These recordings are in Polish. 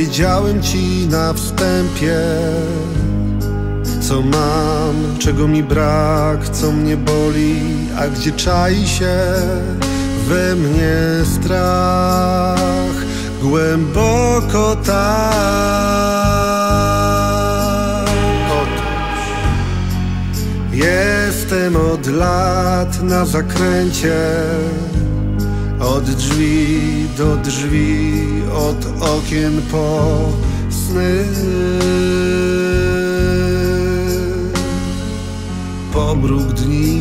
Powiedziałem ci na wstępie Co mam, czego mi brak, co mnie boli A gdzie czai się we mnie strach. Głęboko tak Otóż Jestem od lat na zakręcie. Od drzwi do drzwi, od okien po sny. Pobruk dni.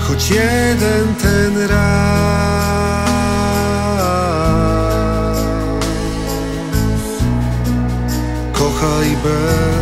Choć jeden ten raz Kochaj bez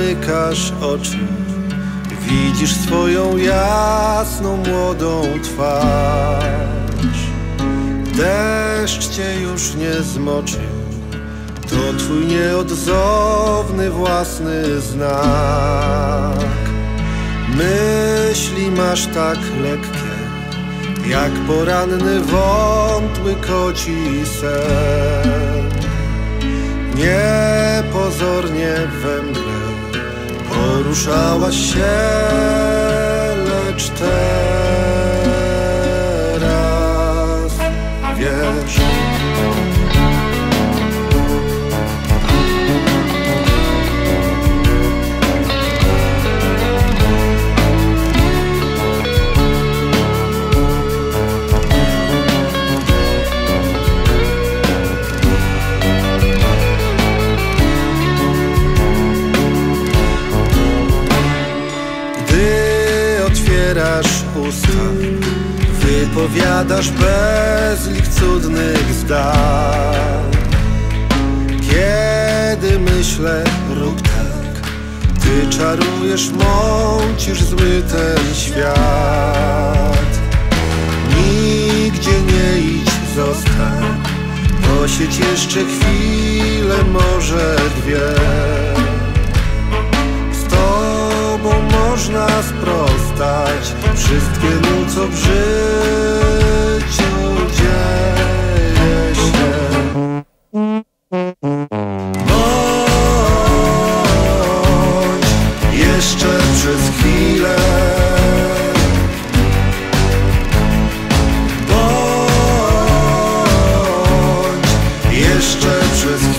zamykasz oczy Widzisz swoją jasną, młodą twarz. Deszcz cię już nie zmoczy To twój nieodzowny własny znak. Myśli masz tak lekkie Jak poranny wątły koci sen. Niepozornie we mgle Poruszałaś się, lecz teraz wiesz Wypowiadasz bezlik cudnych zdań. Kiedy myślę, rób tak Ty czarujesz, mącisz zły ten świat. Nigdzie nie idź, zostań Posiedź jeszcze chwilę, może dwie. Z Tobą można sprostać Wszystkiemu, co w życiu dzieje się. Bądź jeszcze przez chwilę. Bądź jeszcze przez chwilę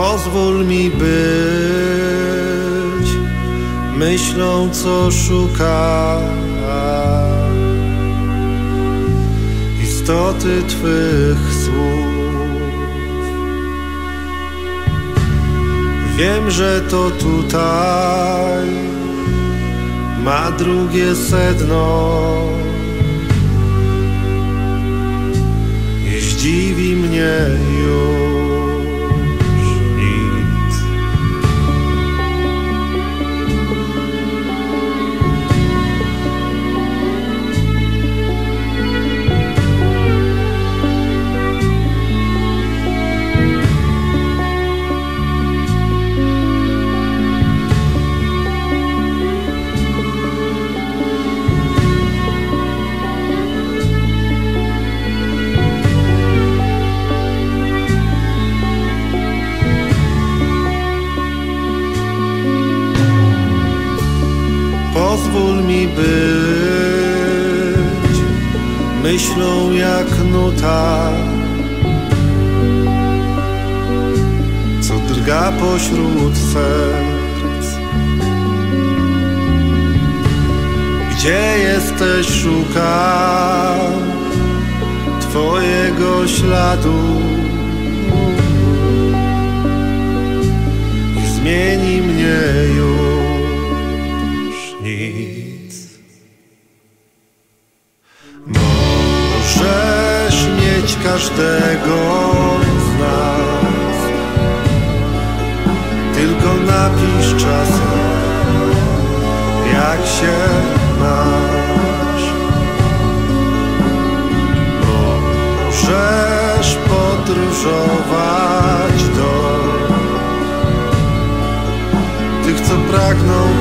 Pozwól mi być myślą, co szuka istoty Twych słów. Wiem, że to tutaj ma drugie sedno. Nie zdziwi mnie już być myślą jak nuta, co drga pośród serc. Gdzie jesteś, szukam Twojego śladu. I zmieni mnie już każdego z nas, tylko napisz czasem, jak się masz. Możesz podróżować do tych, co pragną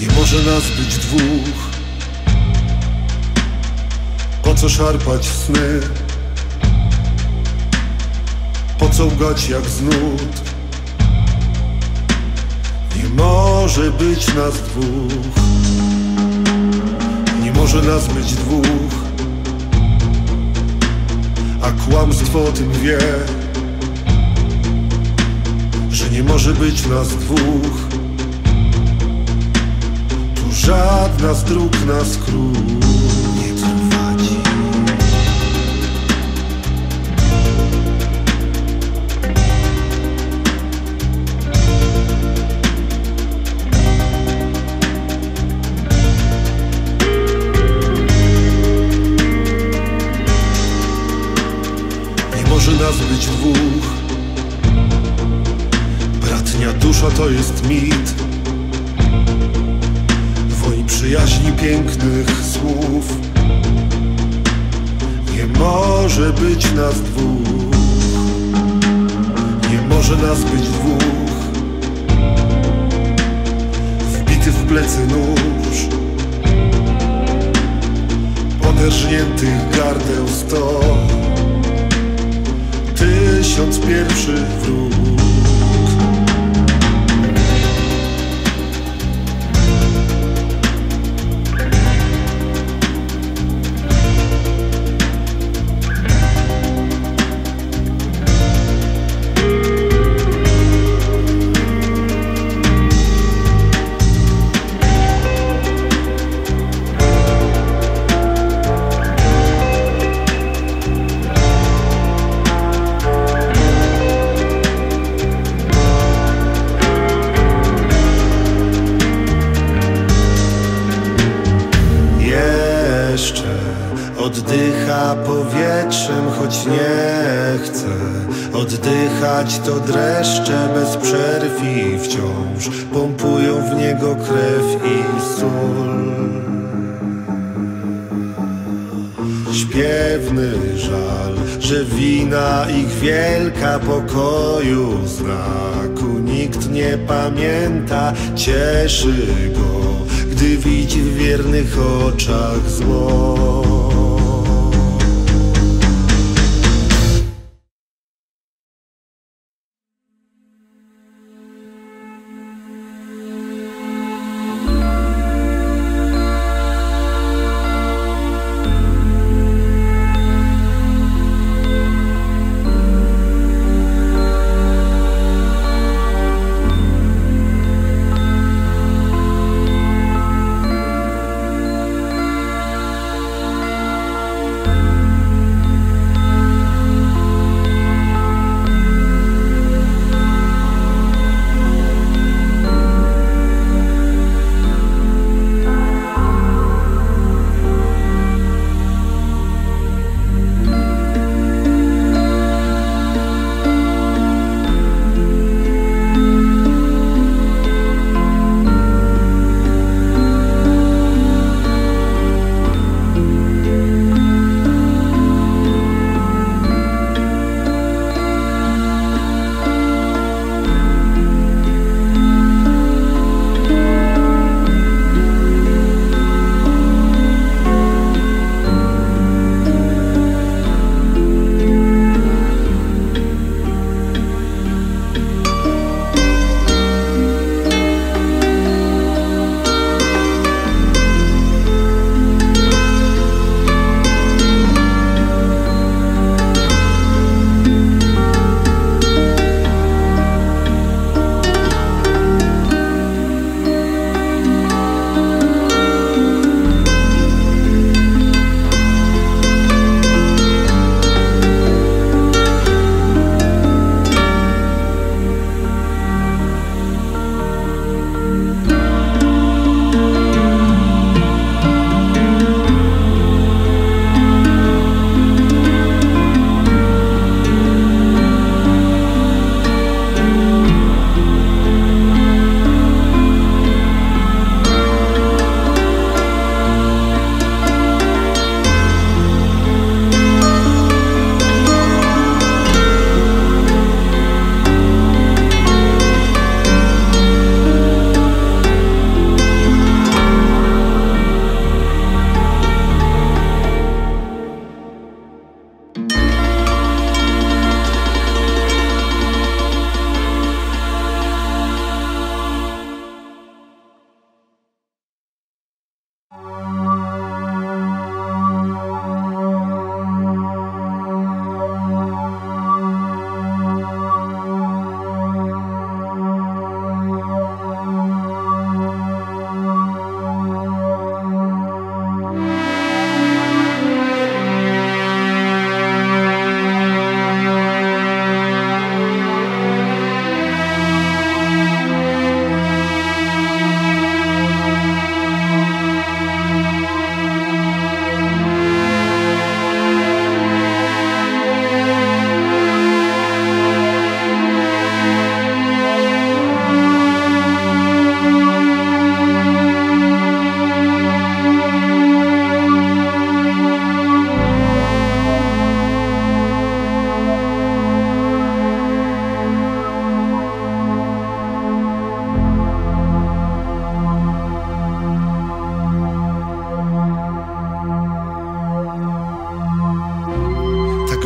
Nie może nas być dwóch. Po co szarpać sny? Po co łgać jak z nut Nie może być nas dwóch. Nie może nas być dwóch. A kłamstwo o tym wie Że nie może być nas dwóch żadna z dróg na skrót nie prowadzi. Nie może nas być dwóch. Bratnia dusza to jest mit przyjaźni pięknych słów. Nie może być nas dwóch. Nie może nas być dwóch. Wbity w plecy nóż. Poderżniętych gardeł sto. Tysiąc pierwszych wróg jeszcze Oddycha powietrzem, choć nie chce. Oddychać to dreszcze bez przerw i wciąż. Pompują w niego krew i sól. Śpiewny żal, że wina ich wielka pokoju znaku. Nikt nie pamięta, cieszy go gdy widzi w wiernych oczach zło.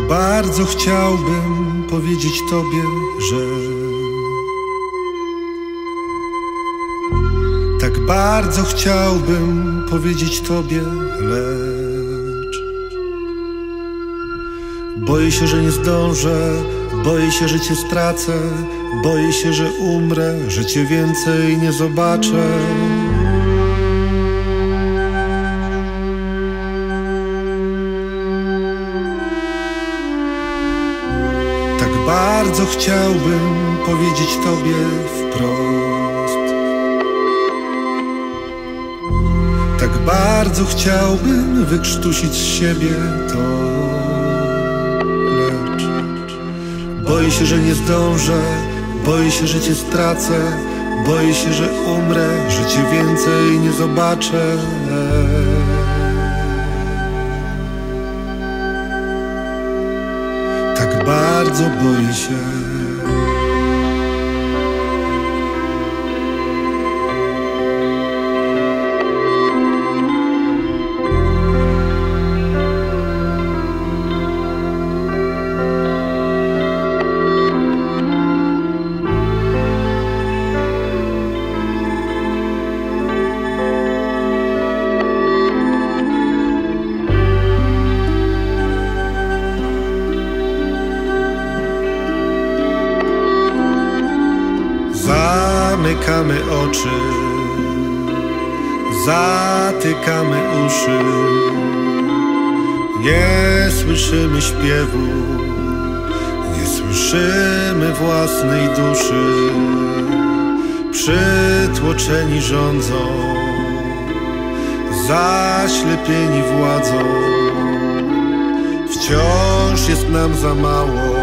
Bardzo chciałbym powiedzieć Tobie, że tak bardzo chciałbym powiedzieć Tobie, lecz boję się, że nie zdążę, boję się, że Cię stracę, boję się, że umrę, że Cię więcej nie zobaczę. Bardzo chciałbym powiedzieć Tobie wprost. Tak bardzo chciałbym wykrztusić z siebie to, lecz Boję się, że nie zdążę, boję się, że cię stracę, boję się, że umrę, że cię więcej nie zobaczę. Bardzo boję się. Słyszymy śpiewu, nie słyszymy własnej duszy. Przytłoczeni rządzą, zaślepieni władzą, wciąż jest nam za mało,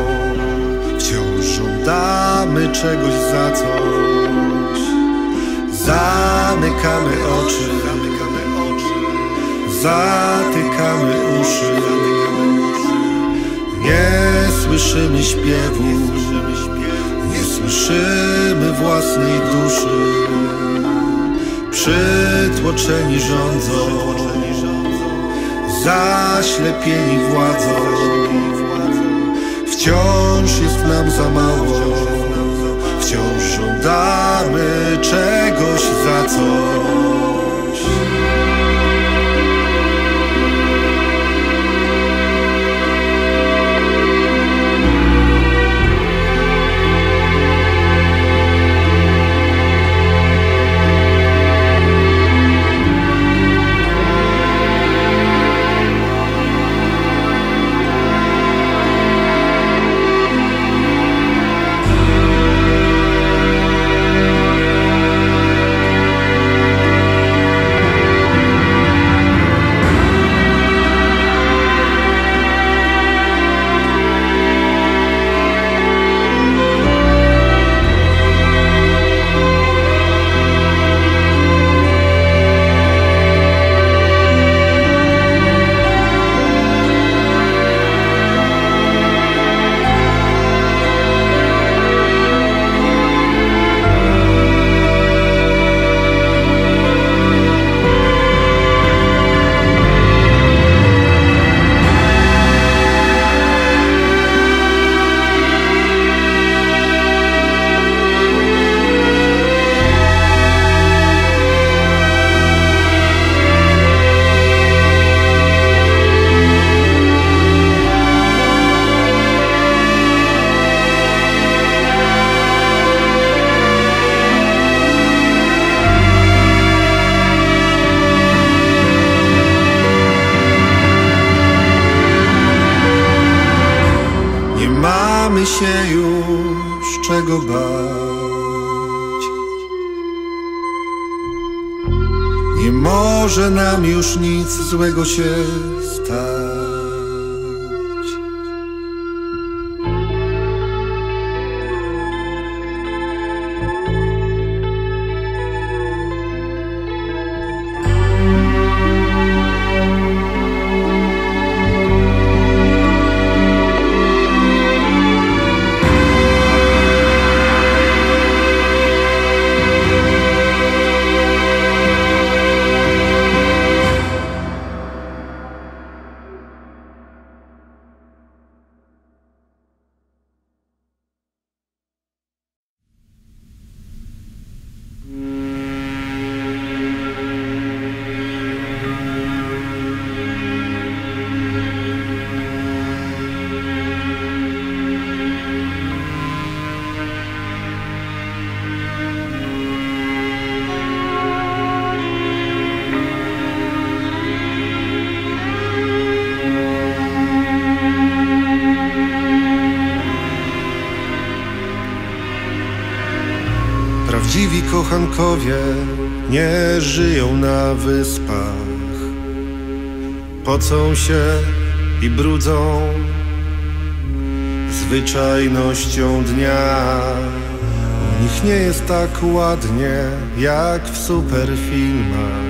wciąż żądamy czegoś za coś. Zamykamy oczy, zatykamy uszy, nie słyszymy śpiewu, nie słyszymy własnej duszy. Przytłoczeni rządzą, zaślepieni władzą, wciąż jest nam za mało, wciąż żądamy czegoś za coś. Mamy się już czego bać. Nie może nam już nic złego się stać. Kochankowie nie żyją na wyspach. Pocą się i brudzą, zwyczajnością dnia. U nich nie jest tak ładnie jak w superfilmach,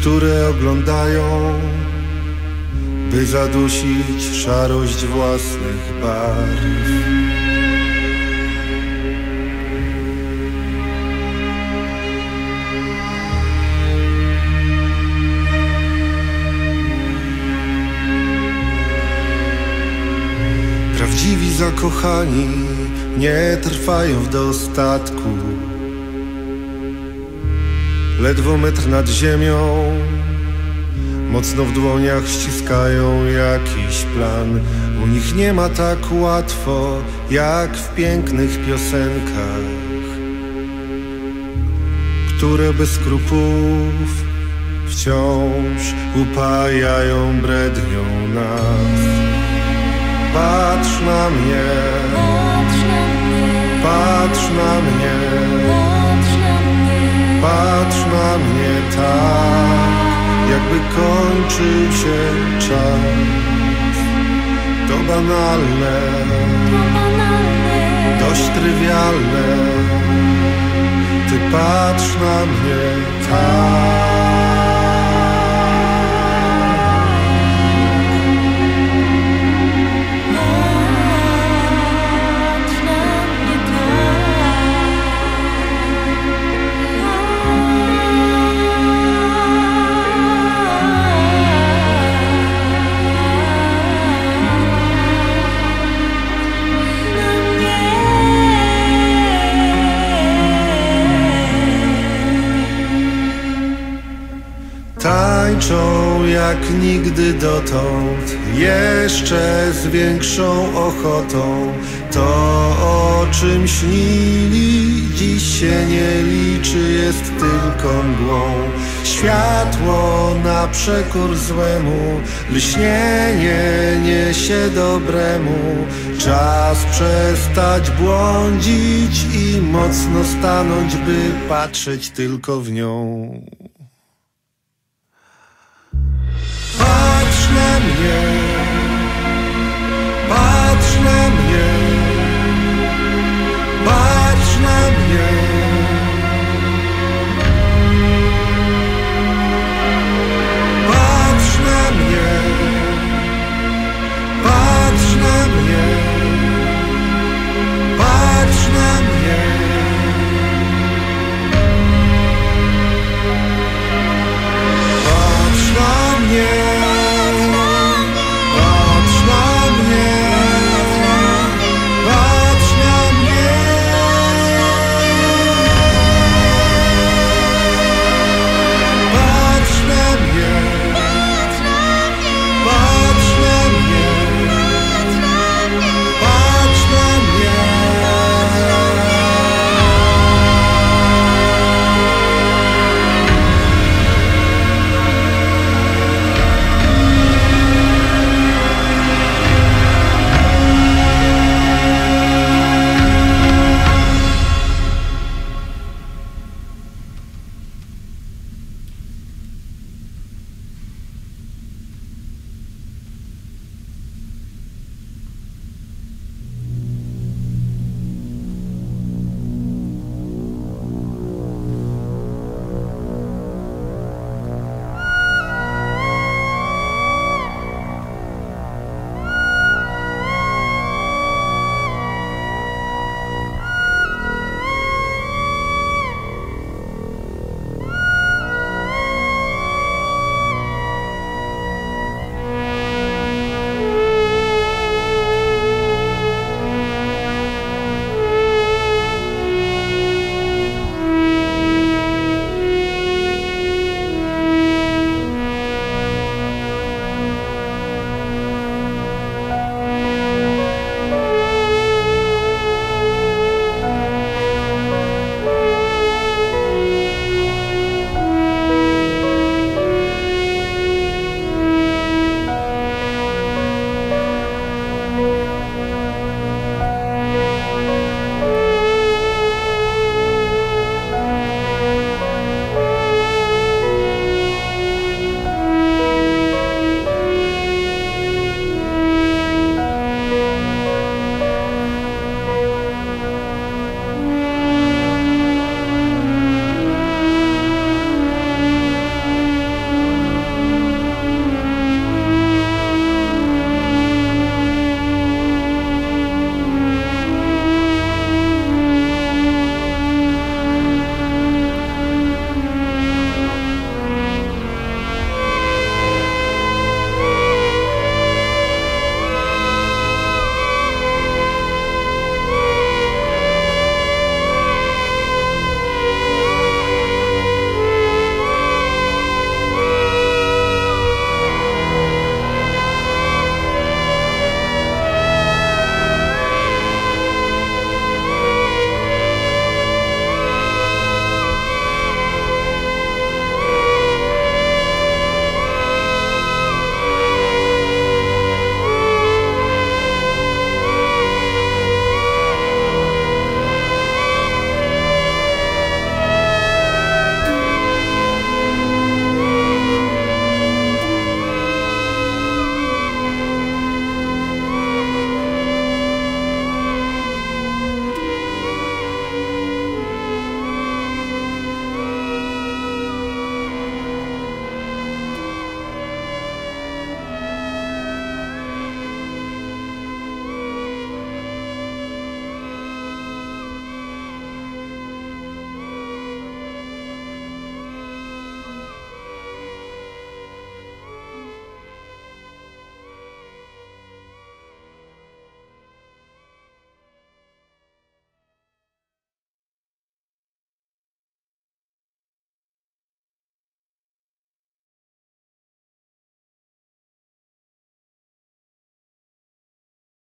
które oglądają, by zadusić szarość własnych barw. Zakochani nie trwają w dostatku. Ledwo metr nad ziemią, mocno w dłoniach ściskają jakiś plan. U nich nie ma tak łatwo jak w pięknych piosenkach, które bez skrupułów wciąż upajają brednią nas. Patrz na mnie, Patrz na mnie, patrz na mnie, tak, jakby kończył się czas. To banalne. dość trywialne. Ty patrz na mnie tak. Dotąd, jeszcze z większą ochotą. To o czym śnili, dziś się nie liczy, jest tylko mgłą. Światło na przekór złemu, lśnienie niesie dobremu. Czas przestać błądzić i mocno stanąć, by patrzeć tylko w nią.